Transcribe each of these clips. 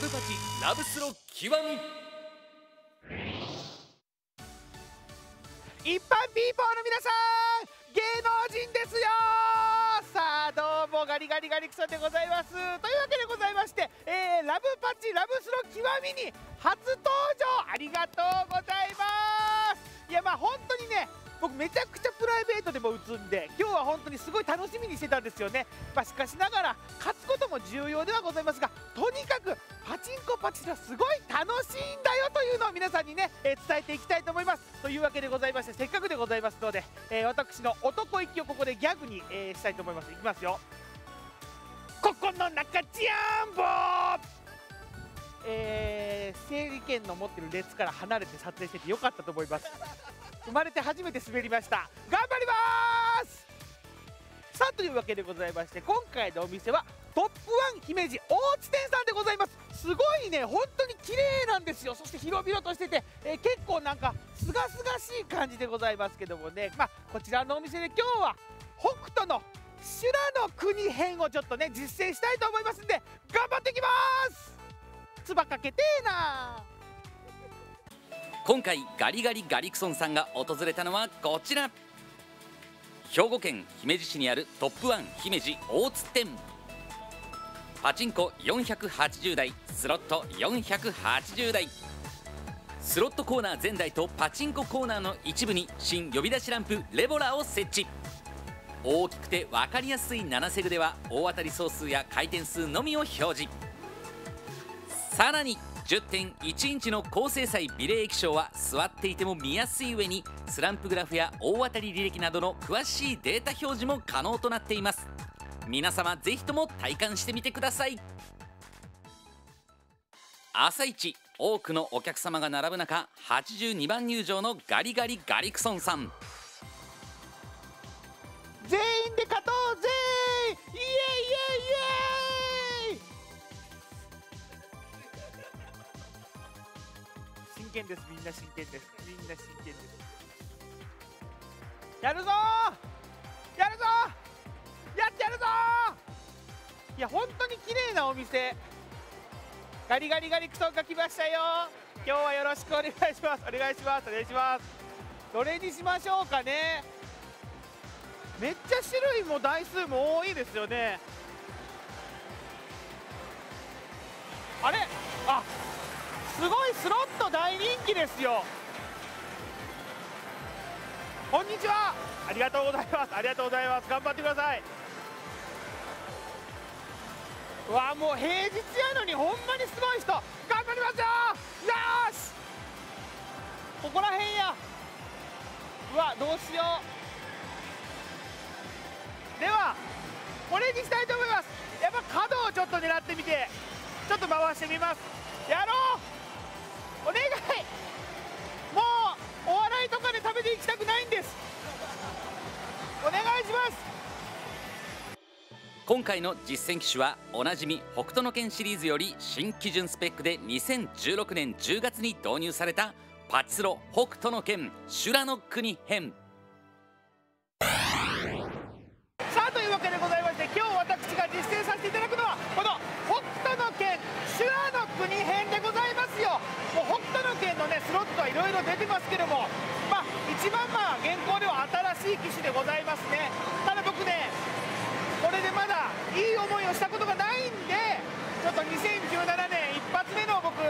ブパチラブスロ極み一般ピーポーの皆さん芸能人ですよ！さあどうもガリガリガリクソでございます。というわけでございまして、えー、ラブパチラブスロ極みに初登場ありがとうございます。いやまあ本当にね僕めちゃくちゃプライベートでも打つんで今日は本当にすごい楽しみにしてたんですよね、まあ、しかしながら勝つことも重要ではございますがとにかくパチンコパチがすごい楽しいんだよというのを皆さんにね、えー、伝えていきたいと思います。というわけでございましてせっかくでございますので、えー、私の男行きをここでギャグに、えー、したいと思います。いきますよ。ここの中ジャンボえー、整理券の持ってる列から離れて撮影しててよかったと思います。生まれて初めて滑りました。頑張ります！さあというわけでございまして今回のお店はトップワン姫路大津店さんでございます。すごいね本当に綺麗なんですよ。そして広々としてて、えー、結構なんかすがすがしい感じでございますけどもね。まあこちらのお店で今日は北斗の修羅の国編をちょっとね実践したいと思いますんで頑張ってきます！つばかけてーな今回ガリガリガリクソンさんが訪れたのはこちら。兵庫県姫路市にあるトップワン姫路大津店。パチンコ480台スロット480台。スロットコーナー全台とパチンココーナーの一部に新呼び出しランプレボラを設置。大きくて分かりやすい7セグでは大当たり総数や回転数のみを表示。さらに10.1インチの高精細ビレ液晶は座っていても見やすい上にスランプグラフや大当たり履歴などの詳しいデータ表示も可能となっています。皆様ぜひとも体感してみてください。朝一多くのお客様が並ぶ中82番入場のガリガリガリクソンさん。全員で勝とうぜイエイイエイイエ剣です。みんな真剣です。みんな真剣です。やるぞやるぞやってやるぞいや本当に綺麗なお店。ガリガリガリクソンが来ましたよ。今日はよろしくお願いします。お願いします。お願いします。どれにしましょうかね。めっちゃ種類も台数も多いですよね。あれ？あすごいスロット大人気ですよ。こんにちは。ありがとうございます。ありがとうございます。頑張ってください。うわもう平日やのにほんまにすごい人。頑張りますよ。よし。ここら辺や。うわどうしよう。ではこれにしたいと思います。やっぱ角をちょっと狙ってみてちょっと回してみます。やろう。お願い。もうお笑いとかで食べていきたくないんです。お願いします。今回の実践機種はおなじみ北斗の拳シリーズより新基準スペックで2016年10月に導入されたパチスロ北斗の拳修羅の国編。スロットはいろいろ出てますけどもまあ一番まあ現行では新しい機種でございますね。ただ僕ねこれでまだいい思いをしたことがないんでちょっと2017年一発目の僕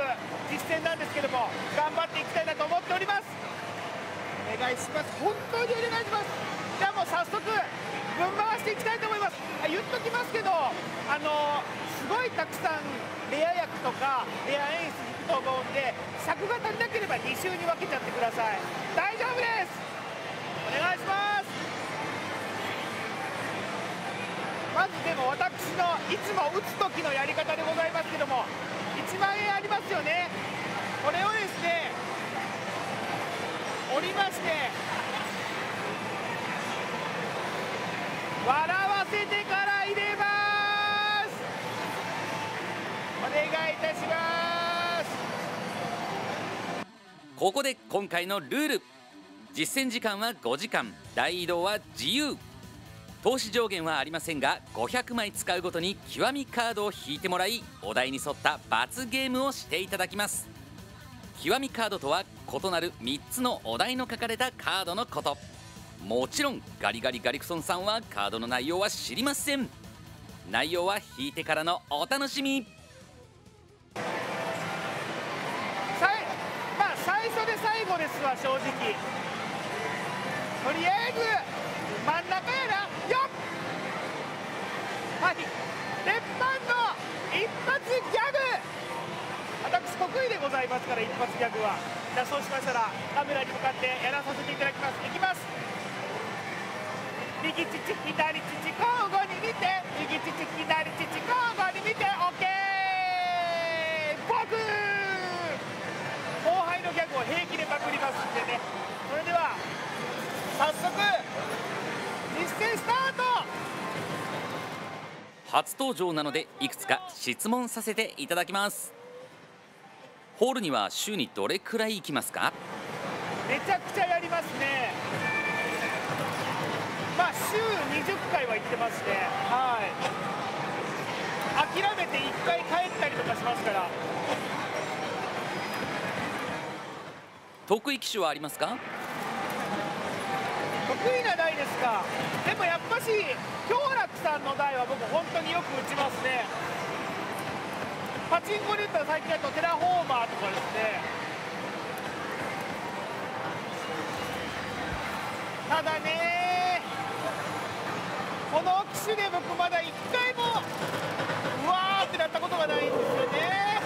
実践なんですけども頑張っていきたいなと思っております。お願いします。本当にお願いします。じゃあもう早速分回していきたいと思います。あ言っときますけどあのすごいたくさんレア役とかレア演出と思うんで尺が足りなければ2週に分けちゃってください。大丈夫です。お願いします。まずでも私のいつも打つ時のやり方でございますけども1万円ありますよね。これをですね折りまして笑わせてから入れます。お願いいたします。ここで今回のルール。実践時間は5時間。大移動は自由。投資上限はありませんが500枚使うごとに極みカードを引いてもらいお題に沿った罰ゲームをしていただきます。極みカードとは異なる3つのお題の書かれたカードのこと。もちろんガリガリガリクソンさんはカードの内容は知りません。内容は引いてからのお楽しみ。初ですわ正直。とりあえず真ん中やな。よっ！はい。鉄板の一発ギャグ。私得意でございますから一発ギャグは。じゃあそうしましたらカメラに向かってやらさせていただきます。いきます。右乳左乳交互に見て。右乳左乳交互に見て。OK 僕後輩のギャグを平気でパクりますんでね。それでは早速実践スタート。初登場なのでいくつか質問させていただきます。ホールには週にどれくらい行きますか？めちゃくちゃやりますね。まあ週20回は行ってますね。はい。諦めて1回帰ったりとかしますから得意機種はありますか？得意な台ですか？でもやっぱし京楽さんの台は僕本当によく打ちますね。パチンコで言ったら最近だとテラフォーマーとかですね。ただねこの機種で僕まだ1回もうわーってなったことがないんですよね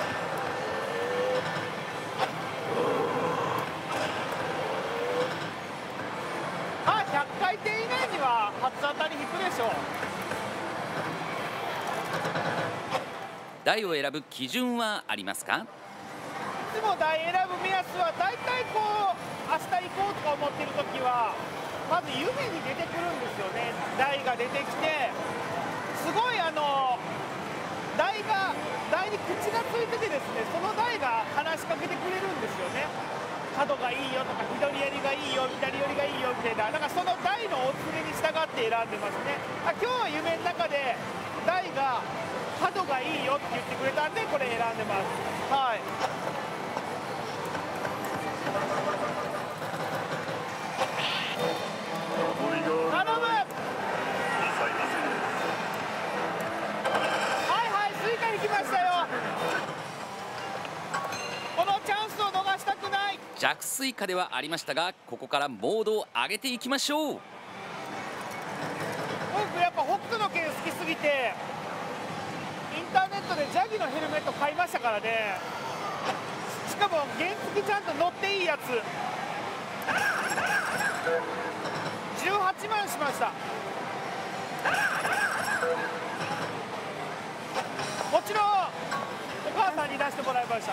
まあ100回転以内には初当たり引くでしょう。台を選ぶ基準はありますか？いつも台選ぶ目安は大体こう明日行こうとか思ってる時はまず夢に出てくるんですよね。台が出てきてすごいあの台が台に口がついててですねその台が話しかけてくれるんですよね角がいいよとか左寄りがいいよ左寄りがいいよみたいなだからその台のお告げに従って選んでますね。あ今日は夢の中で台が角がいいよって言ってくれたんでこれ選んでます。はい。弱水下ではありましたがここからモードを上げていきましょう。僕やっぱ北斗の拳好きすぎてインターネットでジャギのヘルメット買いましたからね。しかも原付ちゃんと乗っていいやつ。18万しました。もちろんお母さんに出してもらいました。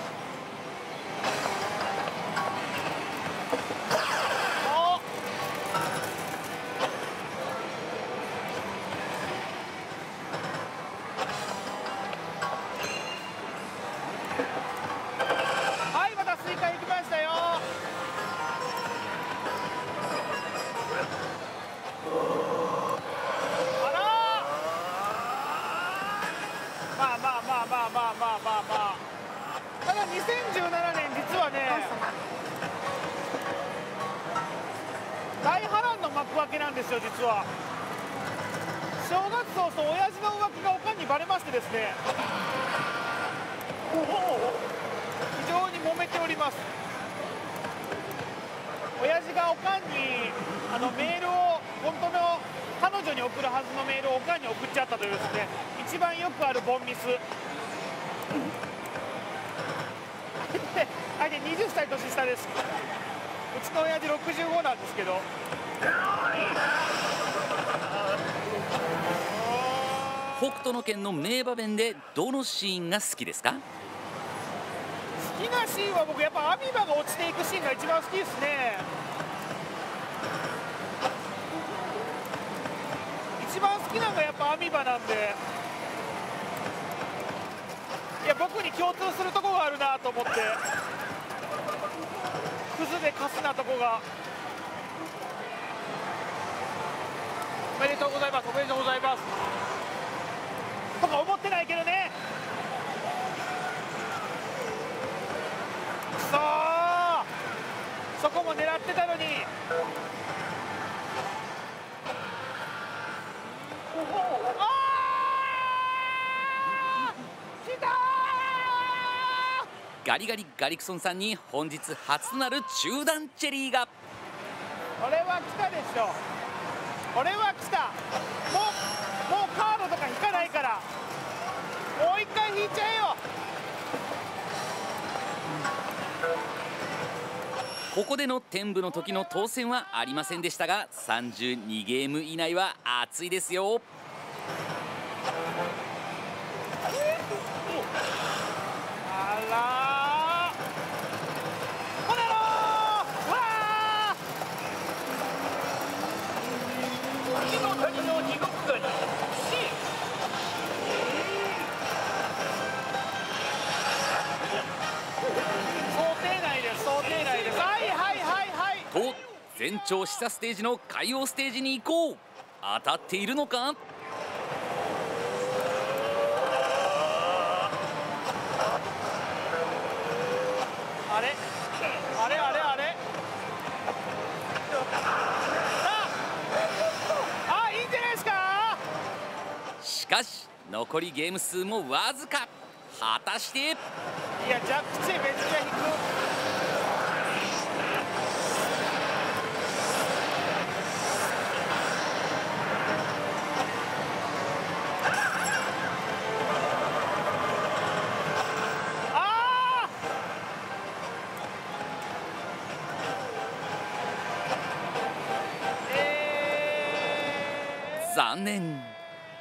大波乱の幕開けなんですよ実は。正月早々親父の浮気がおかんにバレましてですね。非常に揉めております。親父がおかんにあのメールを本当の彼女に送るはずのメールをおかんに送っちゃったというですね一番よくあるボンミス。相手20歳年下です。うちの親父65なんですけど。北斗の拳の名場面でどのシーンが好きですか？好きなシーンは僕やっぱアミバが落ちていくシーンが一番好きですね。一番好きなのがやっぱアミバなんで。いや僕に共通するとこがあるなと思ってクズでかすなとこが。おめでとうございます。おめでとうございます。とか思ってないけどね。くそそこも狙ってたのに。ガリガリガリクソンさんに本日初となる中段チェリーが。これは来たでしょ。これは来た。もうもうカードとか引かないから。もう一回引いちゃえよ。ここでの天部の時の当選はありませんでしたが32ゲーム以内は熱いですよ全長示唆ステージの海洋ステージに行こう。当たっているのか？あれ？あれ？あれ？あれ？ああいいんじゃないですか？しかし残りゲーム数もわずか。果たして？いやジャックチェめっちゃ引く残念。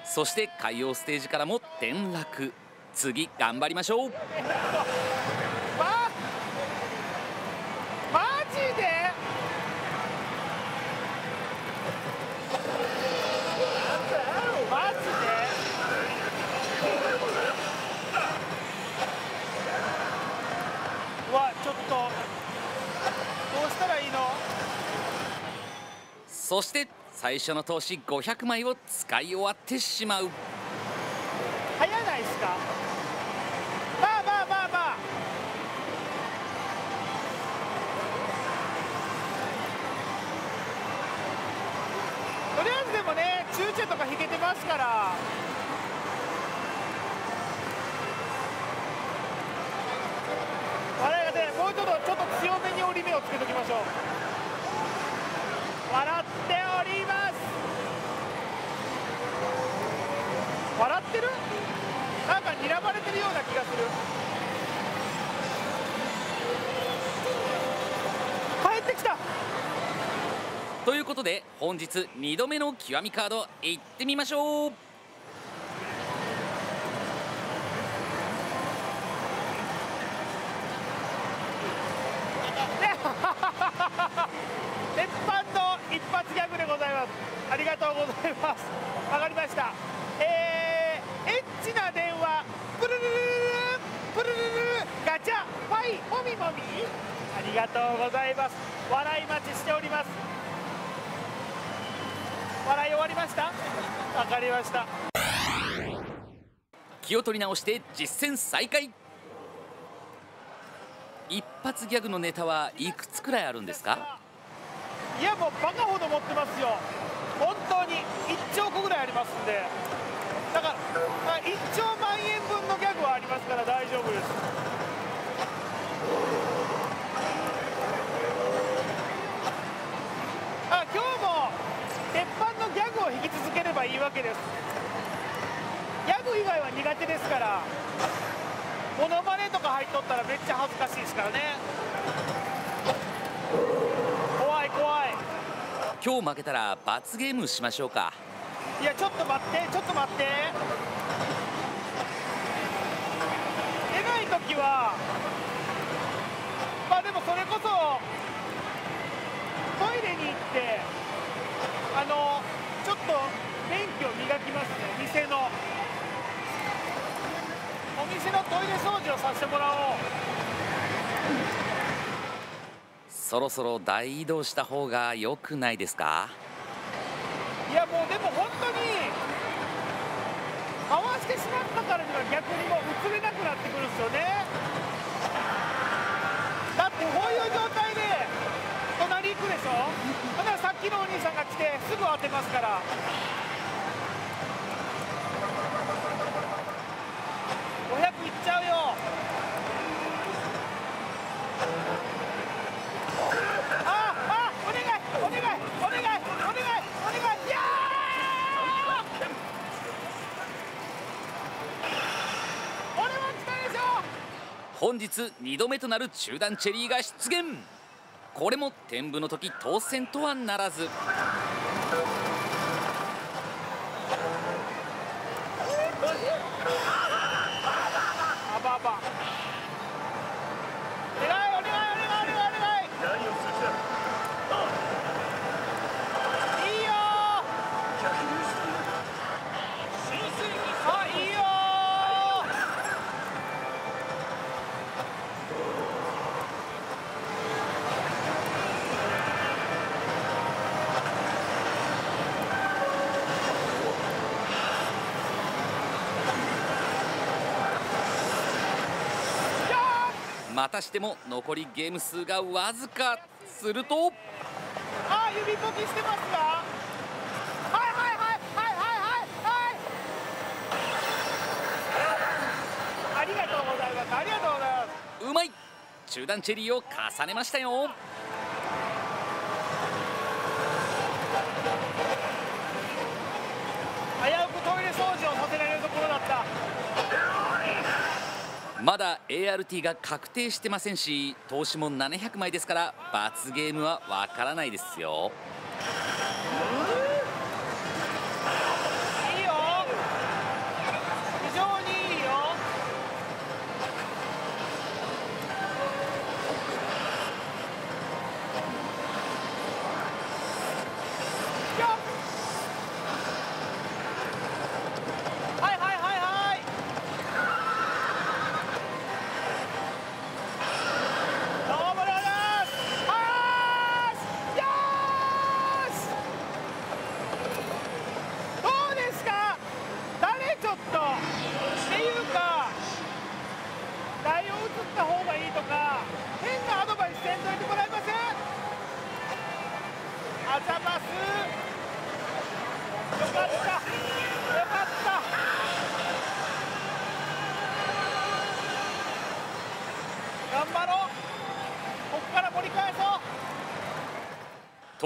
そして海洋ステージからも転落。次頑張りましょう。ー、まマジで？マジで。うわちょっと。どうしたらいいの？そして最初の投資500枚を使い終わってしまう。早ないっすか？まあまあまあまあ。とりあえずでもねチューチェとか引けてますから。我々ねもうちょっとちょっと強めに折り目をつけときましょう笑っております笑ってるなんか睨まれてるような気がする。帰ってきた。ということで本日2度目の極みカードいってみましょう鉄板の一発ギャグでございますありがとうございますわかりましたえー、エッチな電話プルルルルルプルルルルガチャファイもみもみありがとうございます笑い待ちしております笑い終わりましたわかりました気を取り直して実戦再開。一発ギャグのネタはいくつくらいあるんですか？いやもうバカほど持ってますよ。本当に1兆個ぐらいありますんで。だからまあ1兆万円分のギャグはありますから大丈夫です。あ今日も鉄板のギャグを引き続ければいいわけです。以外は苦手ですからモノマネとか入っとったらめっちゃ恥ずかしいですからね。怖い怖い。今日負けたら罰ゲームしましょうか。いやちょっと待ってちょっと待って。出ない時はまあでもそれこそトイレに行ってあのちょっと免許磨きますね。店の店のトイレ掃除をさせてもらおう。そろそろ大移動した方が良くないですか？いやもうでも本当に合わせてしまったからには逆にもう映れなくなってくるんですよね。だってこういう状態で隣行くでしょ？だからさっきのお兄さんが来てすぐ当てますから。500いっちゃうよ。本日2度目となる中段チェリーが出現。これも天部の時当選とはならず。あまたしても残りゲーム数がわずか。すると。あ指ポキしてますがはいはいはいはいはいはいはいありがとうございますありがとうござい。ますうまい中段チェリーを重ねましたよ。危うくトイレ掃除をさせられるところだった。まだ ART が確定してませんし投資も700枚ですから罰ゲームはわからないですよ。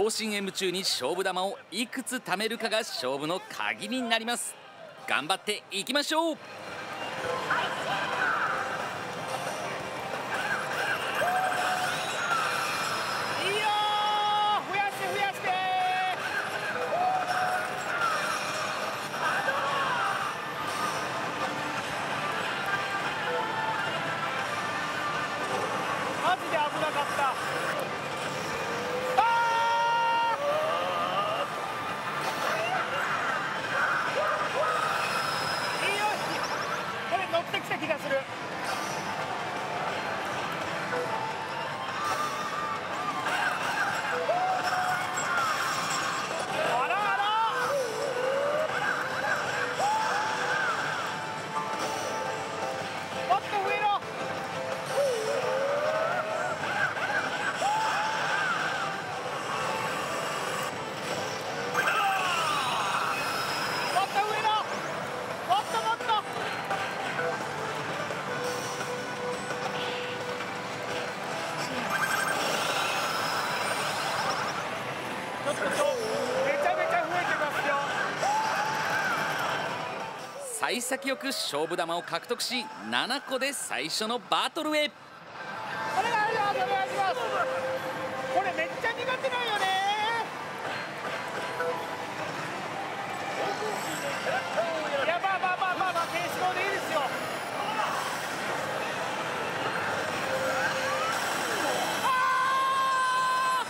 東進 M 中に勝負球をいくつ貯めるかが勝負の鍵になります。頑張っていきましょう。先よく勝負球を獲得し7個で最初のバトルへ。お願いしますお願いします。これめっちゃ苦手なんよね。いやまあまあまあまあまあ停止棒でいいですよ。あ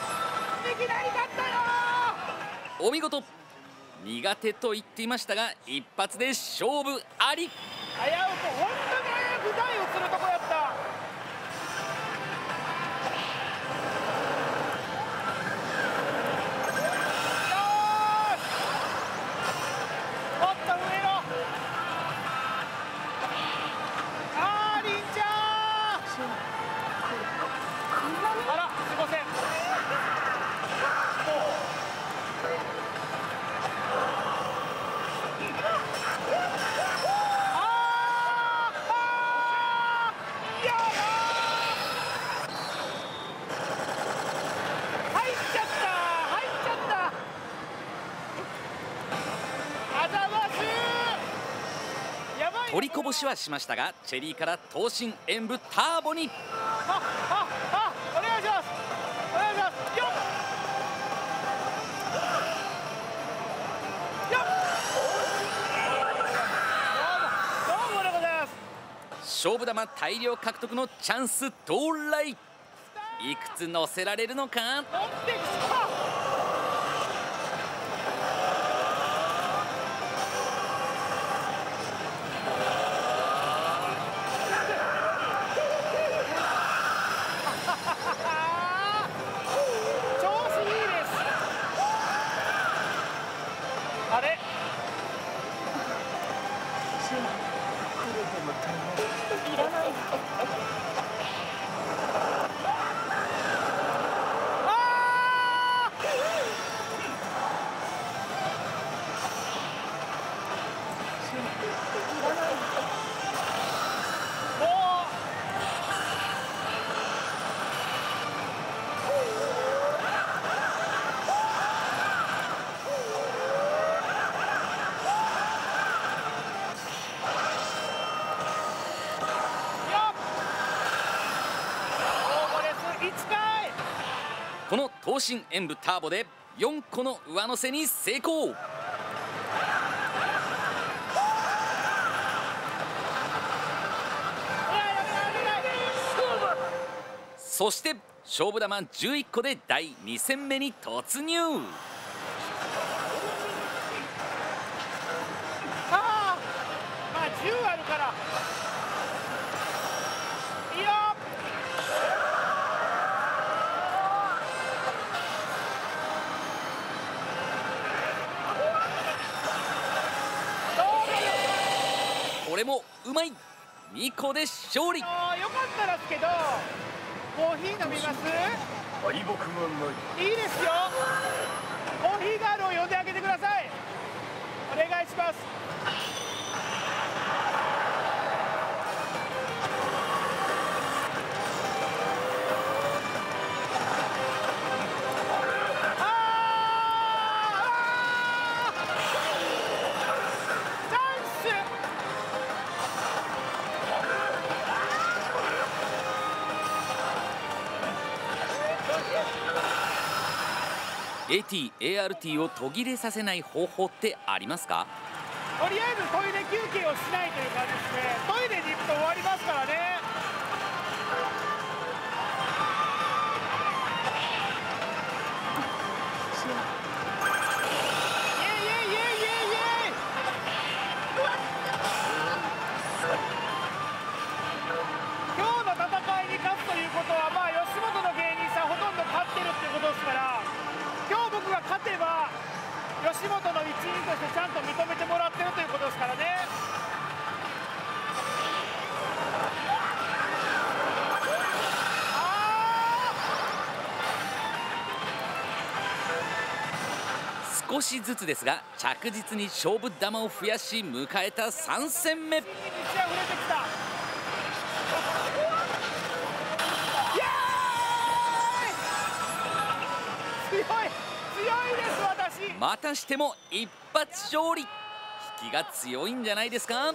ーいきなり勝ったよお見事。苦手と言っていましたが一発で勝負あり。危うく本当に危うく台をするとこやった。ぼしはしましたがチェリーから頭身演武ターボに。お願いしますお願いしますよよどうもどうもでございます勝負玉大量獲得のチャンス到来。いくつ乗せられるのか？この頭身演武ターボで4個の上乗せに成功。そして勝負玉11個で第2戦目に突入。2個で勝利。あーよかったらですけどコーヒー飲みます？敗北がない。いいですよ。コーヒーガールを呼んであげてください。お願いします AT、ART を途切れさせない方法ってありますか？とりあえずトイレ休憩をしないという感じですねトイレに行くと終わりますからね。しずつですが着実に勝負玉を増やし迎えた3戦目。またしても一発勝利。引きが強いんじゃないですか？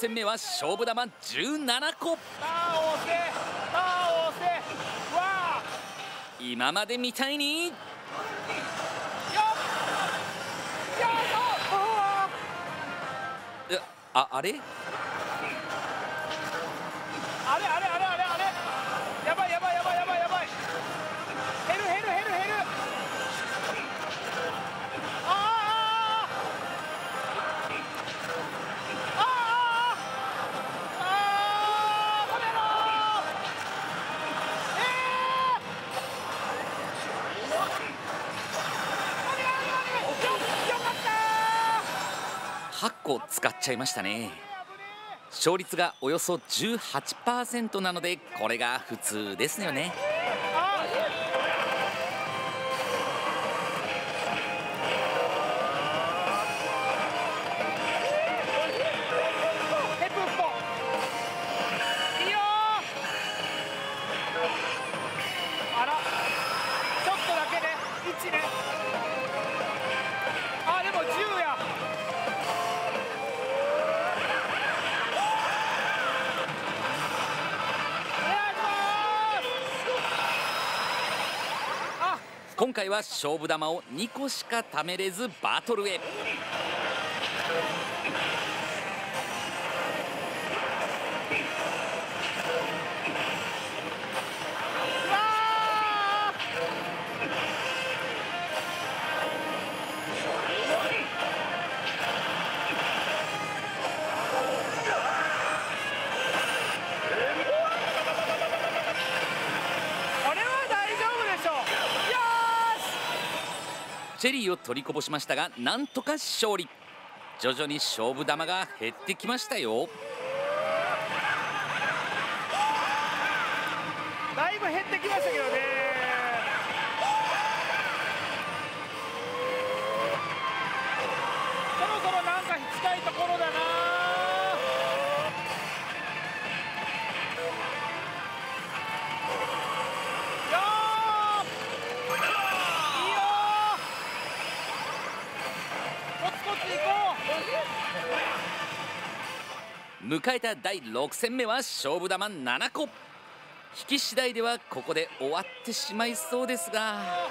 戦目は勝負玉17個。今までみたいに。ああれ？構使っちゃいましたね。勝率がおよそ18%なのでこれが普通ですよね。回は勝負球を2個しか貯めれずバトルへ。リーを取りこぼしましたがなんとか勝利。徐々に勝負球が減ってきましたよ。だいぶ減ってきましたけどね。迎えた第6戦目は勝負球7個。引き次第ではここで終わってしまいそうですが。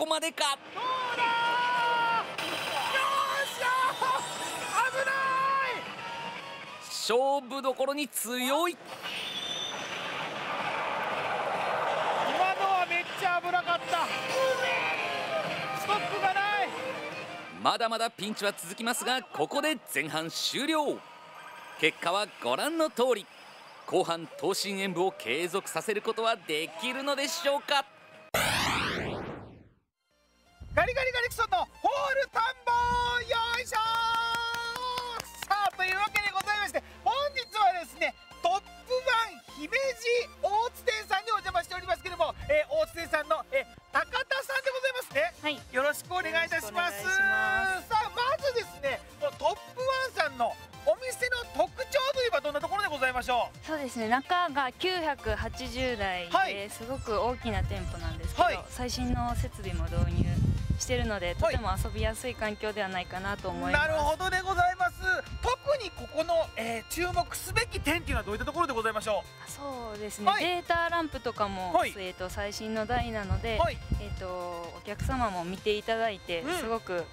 ここまでか？どうだー。よーしよー。危ない。勝負どころに強い。今のはめっちゃ危なかった。ストップがない。まだまだピンチは続きますがここで前半終了。結果はご覧の通り。後半東進演舞を継続させることはできるのでしょうか？ガリガリガリクソンのホール探訪よいしょーさあというわけでございまして本日はですねトップワン姫路大津店さんにお邪魔しておりますけども、えー大津店さんの、えー高田さんでございますね。はい、よろしくお願いいたします。さあまずですねトップワンさんのお店の特徴といえばどんなところでございましょう？そうですね。中が980台で、はい。すごく大きな店舗なんですけど、はい。最新の設備も導入してるので、とても遊びやすい環境ではないかなと思います。なるほどでございます。特にここの、えー注目すべき点っていうのはどういったところでございましょそうですね、はい。データランプとかも、はい。えー、と最新の台なので、うはい。えー、とお客様も見ていただいて、うん。すごく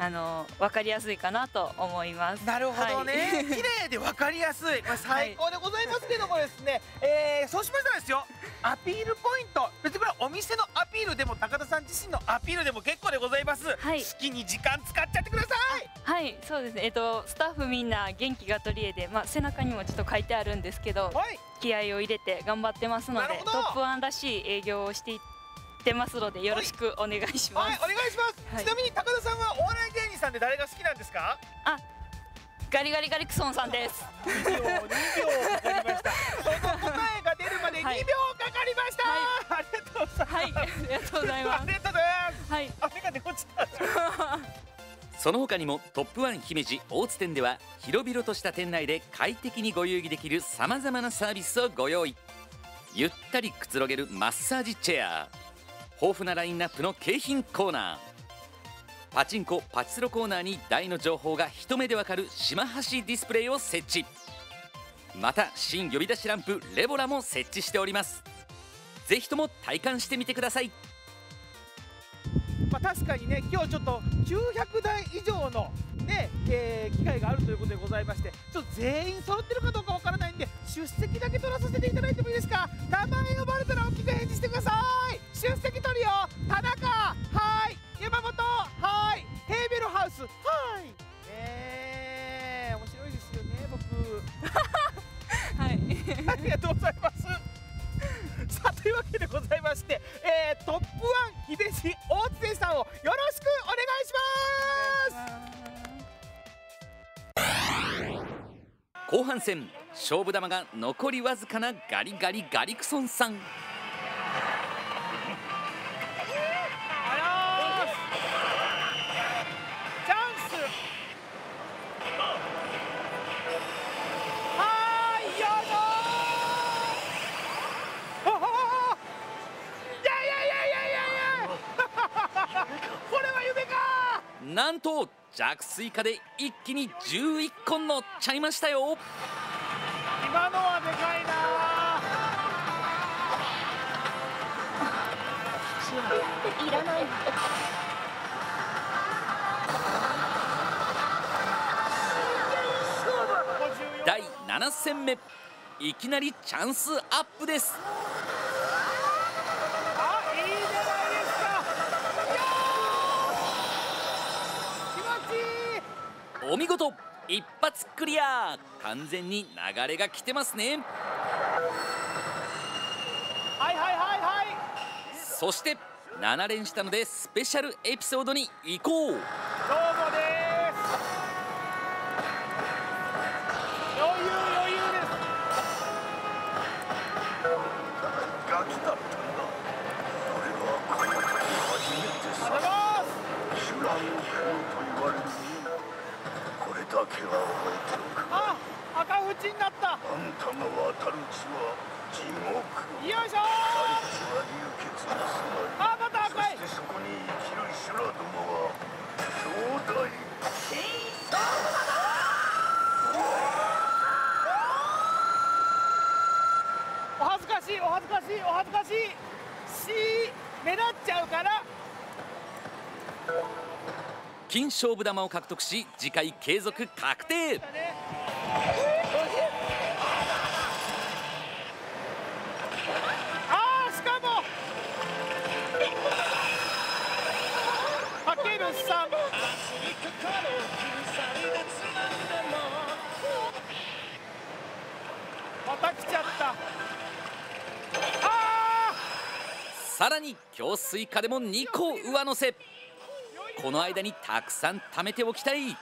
あの分かりやすいかなと思います。なるほどね、はい。綺麗で分かりやすい。これ最高でございますけどもですね、えーそうしましたらですよ。アピールポイント。別にこれはお店のアピールでも高田さん自身のアピールでも結構でございます、はい。好きに時間使っちゃってください。はい、そうですね。えっ、とスタッフみんな元気が取り柄で、まあ背中にもちょっと書いてあるんですけど、はい。気合を入れて頑張ってますのでトップワンらしい営業をしていってますのでよろしくお願いします、はいお願いします、はい。ちなみに高田さんはお笑い芸人さんで誰が好きなんですか？あガリガリガリクソンさんです。2秒2秒かかりました。その答えが出るまで2秒はい。かかりました、はありがとうございます、はいありがとうございまありがとうございます。すはい。あ眼鏡落ちた。その他にもトップワン姫路大津店では広々とした店内で快適にご遊戯できるさまざまなサービスをご用意。ゆったりくつろげるマッサージチェア豊富なラインナップの景品コーナー。パチンコパチスロコーナーに台の情報が一目でわかる島橋ディスプレイを設置。また新呼び出しランプレボラも設置しております。ぜひとも体感してみてください。まあ、確かにね今日ちょっと900台以上のね、えー機会があるということでございましてちょっと全員揃ってるかどうかわからないんで出席だけ取らさせていただいてもいいですか？名前呼ばれたら大きく返事してください。出席取るよ田中はい山本はいヘーベルハウスはいねえ面白いですよね僕はいありがとうございます。さあというわけでございまして、えー、トップワン秀氏大津選さんをよろしくお願いします。後半戦勝負球が残りわずかなガリガリガリクソンさんなんと弱水化で一気に11個乗っちゃいましたよ。今のはでかいな。54第7戦目。いきなりチャンスアップですお見事一発クリア。完全に流れが来てますね。はいはいはいはい。そして7連したのでスペシャルエピソードに行こう。どうもです。余裕余裕です。ガキだったんだ。俺は。初めてさ修羅のだけは覚えておく。あ赤縁になった。あんたが渡る地は地獄。よいしょ。は流血の住まいあまた赤い。そしてそこに生きる修羅どもは兄弟。お恥ずかしいお恥ずかしいお恥ずかしい。し目立っちゃうから金勝負玉を獲得し次回継続確定。だねあーしかも。かける3また来ちゃった。あさらに強水化でも2個上乗せこの間にたくさん貯めておきたい。ー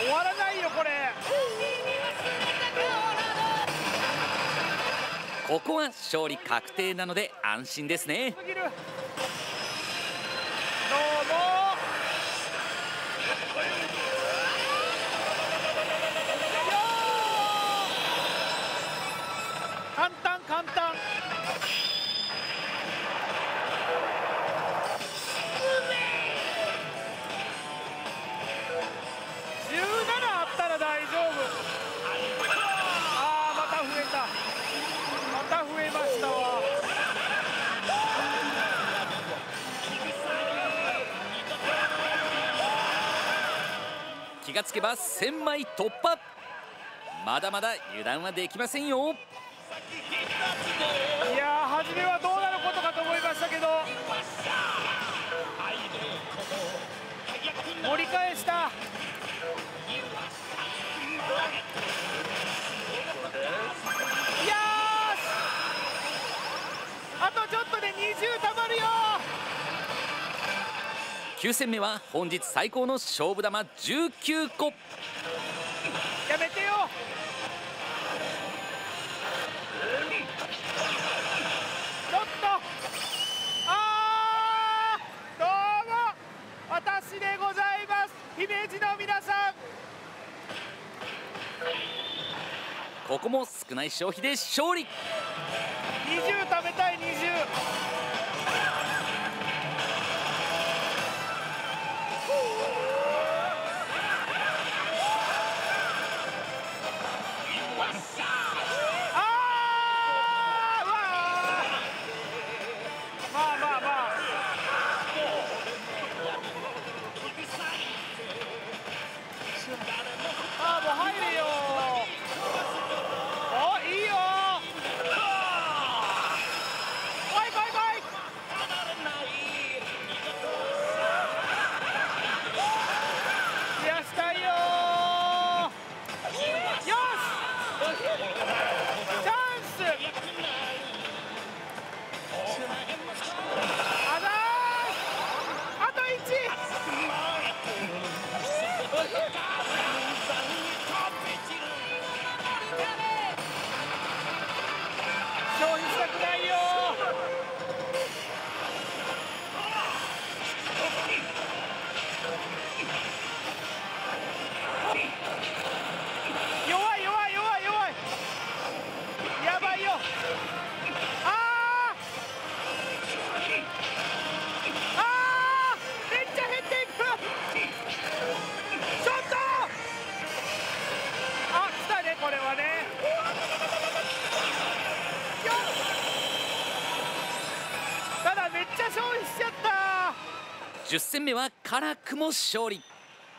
終わらないよこれ。ここは勝利確定なので安心ですねたわ。気がつけば1000枚突破。まだまだ油断はできませんよ。いや初めはどうなることかと思いましたけど盛り返した。あとちょっとで20たまるよ。9戦目は本日最高の勝負玉19個。ここも少ない消費で勝利。20食べたい20戦目は辛くも勝利。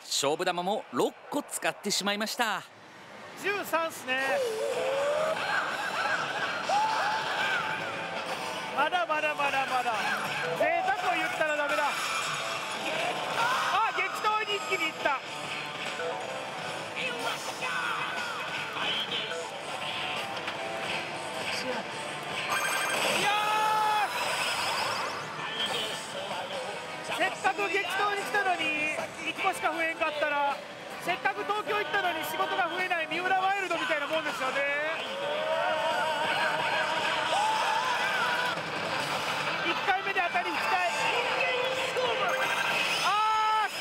勝負玉も6個使ってしまいました。13っすね。く激闘に来たのに1個しか増えんかったらせっかく東京行ったのに仕事が増えない三浦ワイルドみたいなもんですよね。1回目で当たり引きたい。あー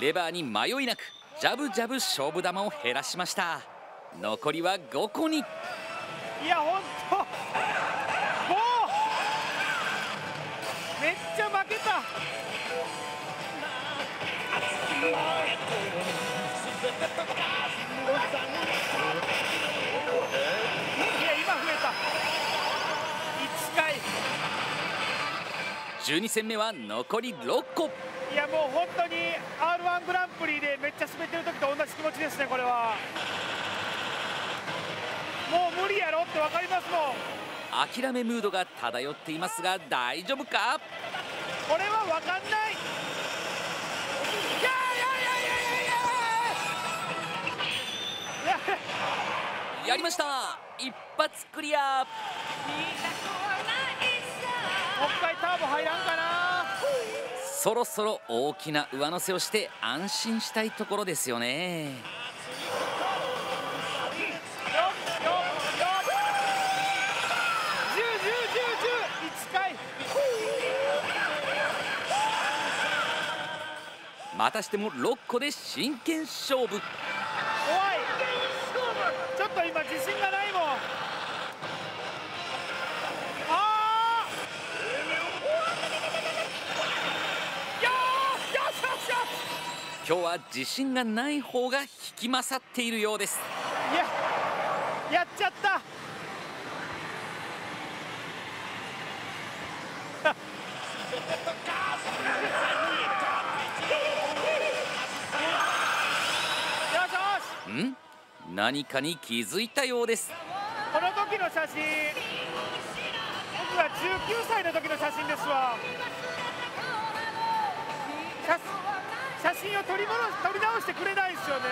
レバーに迷いなくジャブジャブ勝負玉を減らしました。残りは5個に。いやほんと。もう。めっちゃ負けた。いや今増えた1回12戦目は残り6個いやもう本当に r 1グランプリでめっちゃ滑ってる時と同じ気持ちですねこれは。もう無理やろって分かりますもん。諦めムードが漂っていますが大丈夫か？これは分かんない。やりました。一発クリア。もう一回ターボ入らんかなそろそろ大きな上乗せをして安心したいところですよね。よっよっよっ10101010 1回またしても6個で真剣勝負今日は自信がない方が引き勝っているようです。いややっちゃった。よしよし。ん？何かに気づいたようです。この時の写真。僕が19歳の時の写真ですわ写真を撮り戻し撮り直してくれないですよね。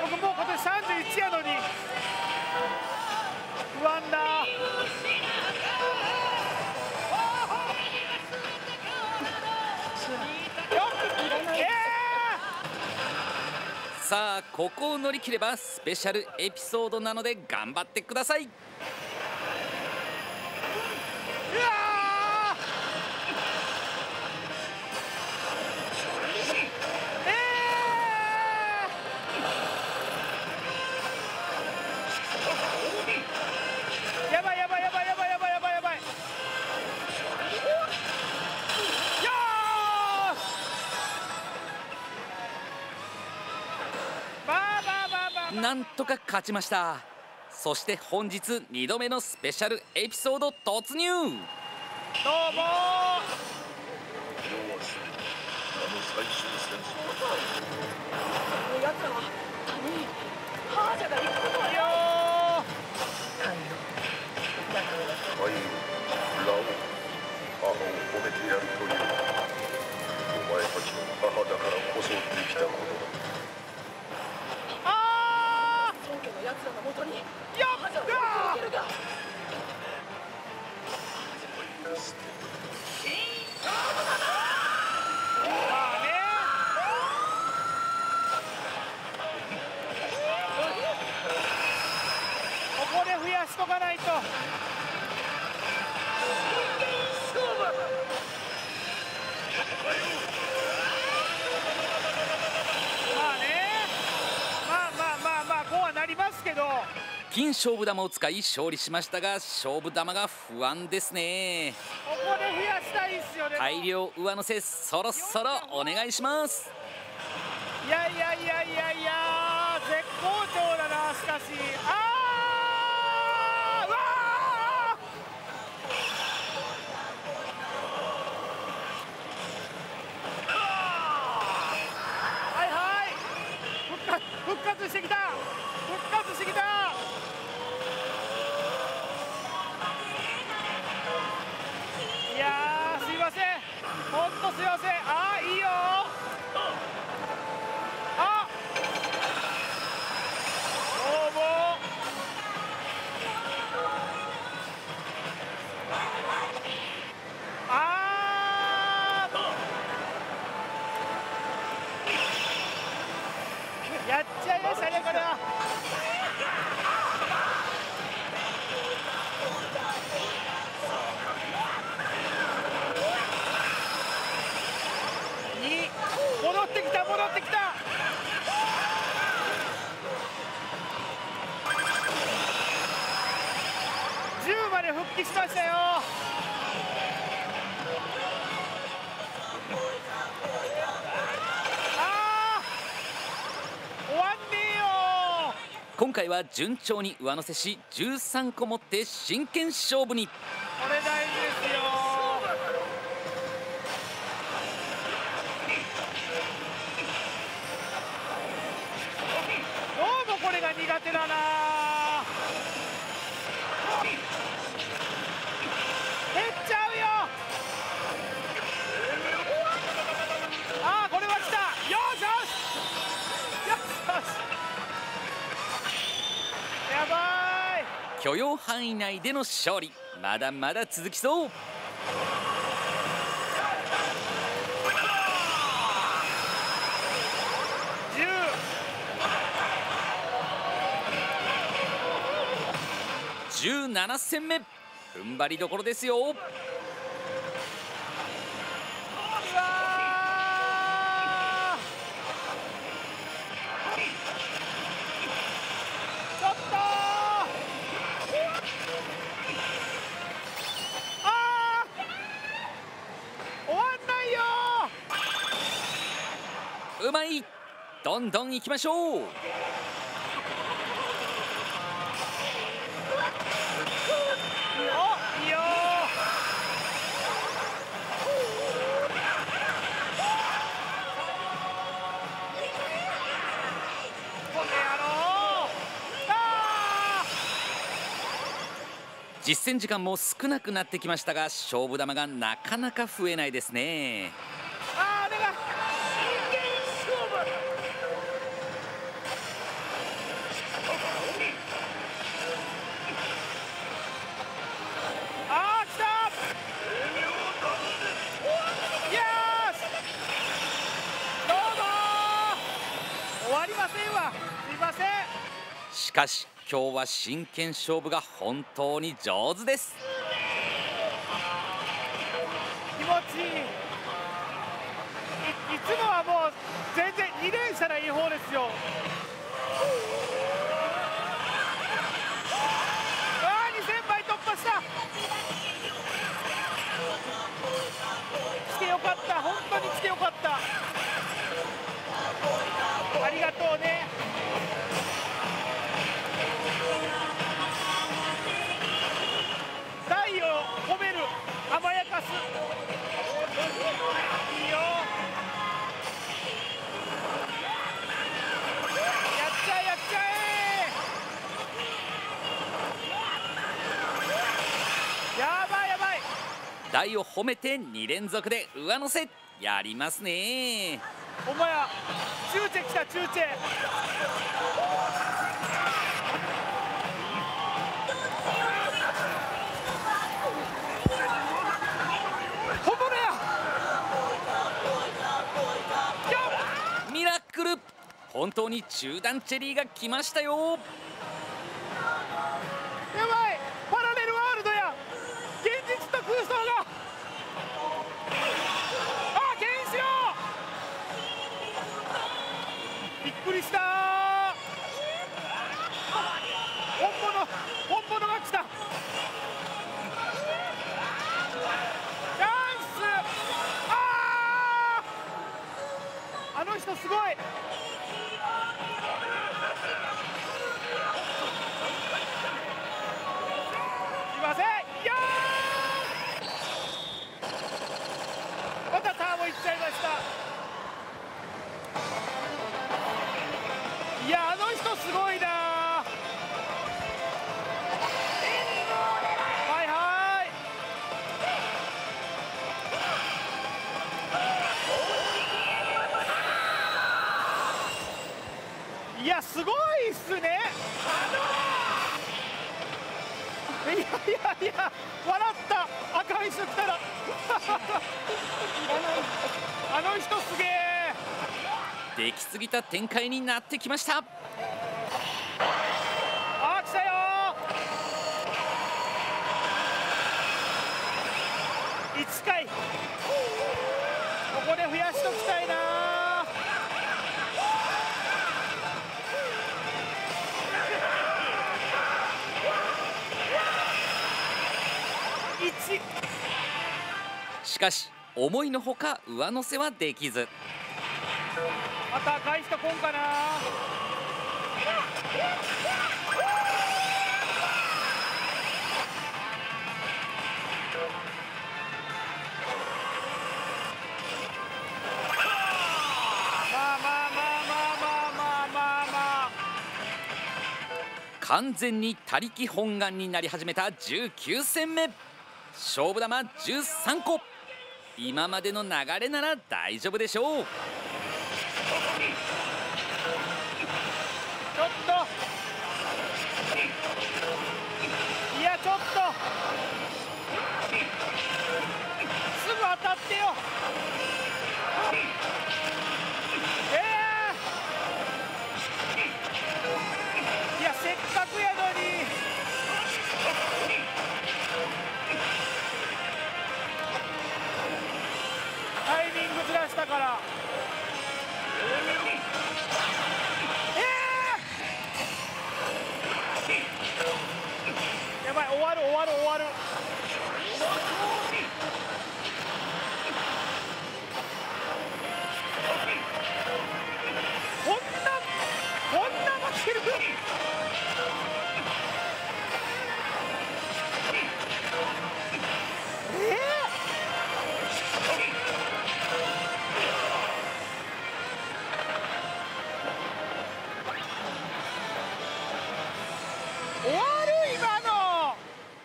僕もう今年31やのに。不安だ。さあここを乗り切ればスペシャルエピソードなので頑張ってください。なんとか勝ちました。そして本日2度目のスペシャルエピソード突入。どうも。ー要はすぐあの最終戦争よ海王ラオ母を褒めてやるというお前たちの母だからこそできたことだーあ本家の奴らのもとに。ーよっしとかないとまあねまあまあまあまあこうはなりますけど金勝負玉を使い勝利しましたが勝負玉が不安ですね。ここで増やしたいですよね。大量上乗せそろそろお願いします。いやいやいやいやいや絶好調だなしかし。あーうわー。はいはい。復活復活してきたほんとす今回は順調に上乗せし13個持って真剣勝負に。内での勝利。まだまだ続きそう。17戦目。踏ん張りどころですよ。うまい。どんどん行きましょう。実践時間も少なくなってきましたが勝負球がなかなか増えないですね。しかし今日は真剣勝負が本当に上手です。褒めて2連続で上乗せ。やりますね。お前や中チェ来た中チェ。ミラックル。本当に中段チェリーが来ましたよ。foot. いや笑った。赤い人来たら あの人すげえ。できすぎた展開になってきました。あ来たよ。1回ここで増やしときたいな。かし思いのほか上乗せはできず。またんかな。完全に他力本願になり始めた19戦目。勝負球13個。今までの流れなら大丈夫でしょう。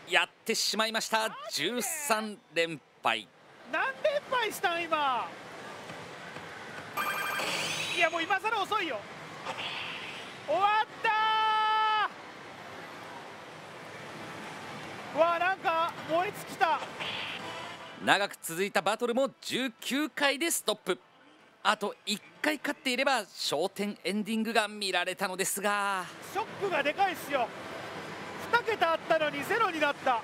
やってしまいました。13連敗。何連敗したん今？いやもう今更遅いよ。終わったー！わあなんか燃え尽きた。長く続いたバトルも19回でストップ。あと1回勝っていれば焦点エンディングが見られたのですが。ショックがでかいっすよ2桁あったのにゼロになった。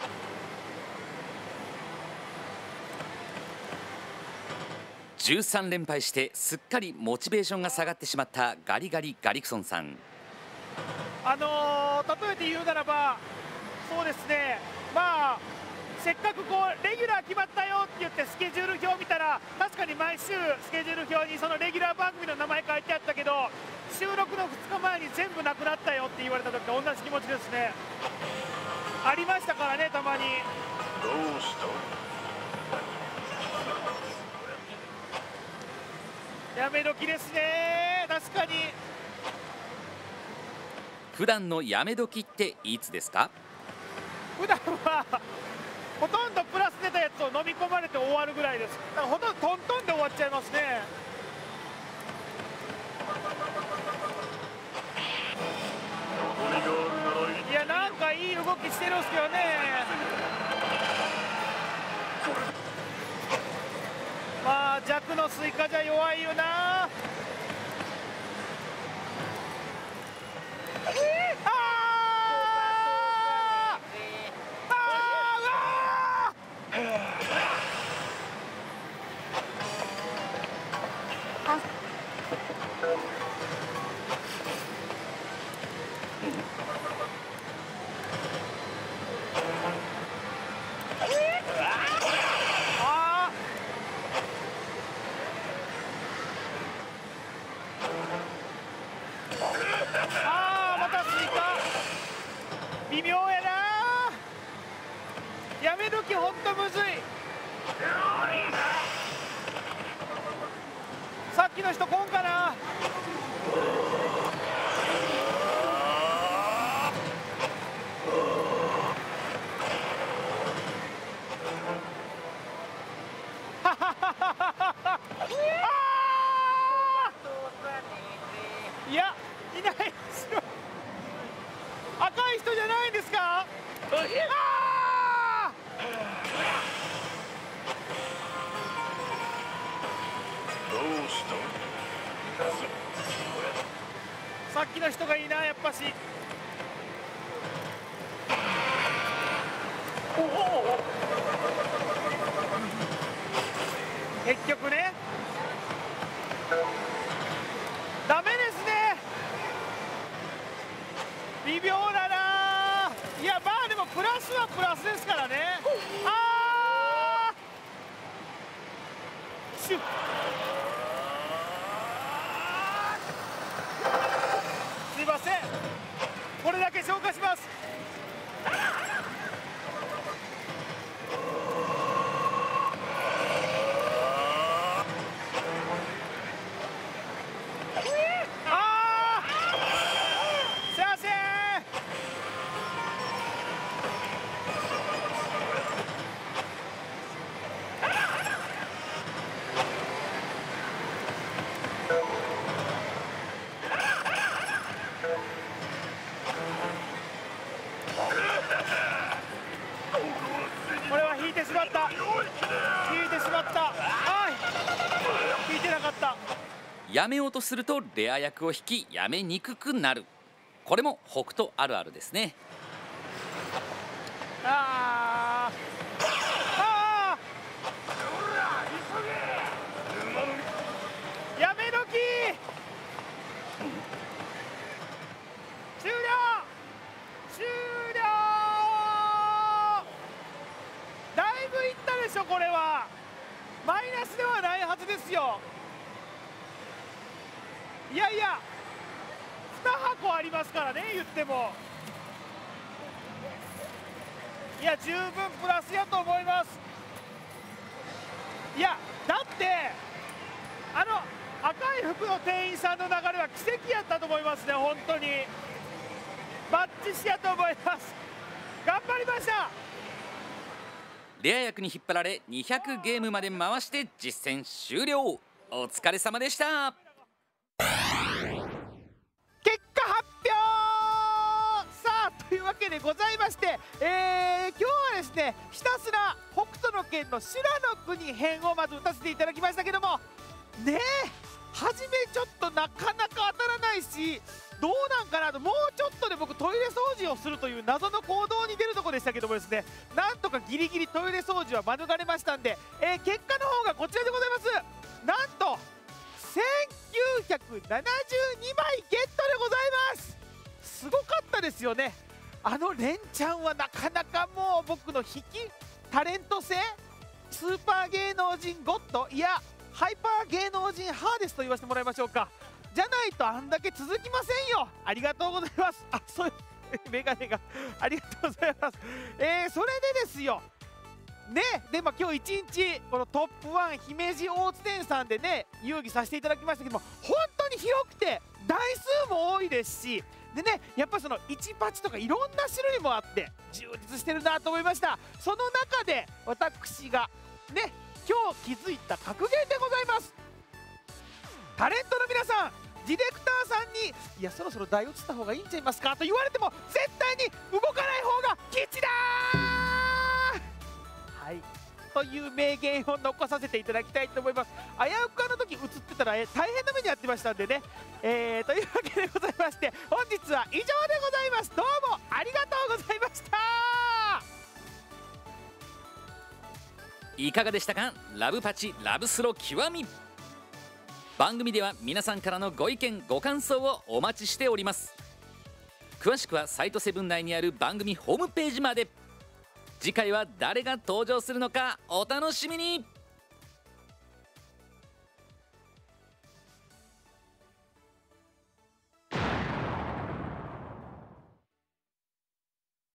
13連敗してすっかりモチベーションが下がってしまったガリガリガリクソンさん。あのー、例えて言うならばそうですね。まあせっかくこうレギュラー決まったよって言ってスケジュール表を見たら確かに毎週スケジュール表にそのレギュラー番組の名前書いてあったけど収録の2日前に全部なくなったよって言われた時と同じ気持ちですね。ありましたからねたまに。どうした？やめ時ですね。確かに。普段のやめ時っていつですか？普段はほとんどプラス出たやつを飲み込まれて終わるぐらいです。だからほとんどトントンで終わっちゃいますね。いやなんかいい動きしてるんですけどね。まあ弱のスイカじゃ弱いよな。あいいなやっぱし結局ねダメですね微妙だないやまあでもプラスはプラスですからねあーシュッすいませんこれだけ消化しますあーすいませんこれは引いてしまった引いてしまったあー引いてなかったやめようとするとレア役を引きやめにくくなる。これも北斗あるあるですねあーあーやめ時終了終了だいぶいったでしょこれはマイナスではないはずですよいやいや2箱ありますからね言ってもいや十分プラスやと思いますいやだってあの赤い服の店員さんの流れは奇跡やったと思いますね本当にバッチシやと思います頑張りましたレア役に引っ張られ200ゲームまで回して実戦終了。お疲れ様でした。結果発表さあというわけでございまして、えー、今日はですねひたすら北斗の拳の修羅の国編をまず打たせていただきましたけどもねえ初めちょっとなかなか当たらないしどうなんかなともうちょっとで僕トイレ掃除をするという謎の行動に出るとこでしたけどもですねなんとかギリギリトイレ掃除は免れましたんで、えー、結果の方がこちらでございます。なんと1972枚ゲットでございます。すごかったですよね。あのレンちゃんはなかなかもう僕の引きタレント性？スーパー芸能人ゴッドいやハイパー芸能人ハーデスと言わせてもらいましょうか。じゃないとあんだけ続きませんよ。ありがとうございます。あそういうメガネが。ありがとうございます。えー、それでですよ。ねでま今日一日このトップ1姫路大津店さんでね遊戯させていただきましたけども本当に広くて台数も多いですしでねやっぱその1パチとかいろんな種類もあって充実してるなと思いました。その中で私がね今日気づいた格言でございます。タレントの皆さんディレクターさんに「いやそろそろ台移った方がいいんちゃいますか?」と言われても絶対に動かない方が吉だはい。という名言を残させていただきたいと思います。危うくあの時映ってたらえ大変な目にやってましたんでね。えー、というわけでございまして本日は以上でございます。どうもありがとうございました。いかがでしたか？ラブパチラブスロ極み。番組では皆さんからのご意見ご感想をお待ちしております。詳しくはサイトセブン内にある番組ホームページまで。次回は誰が登場するのかお楽しみに。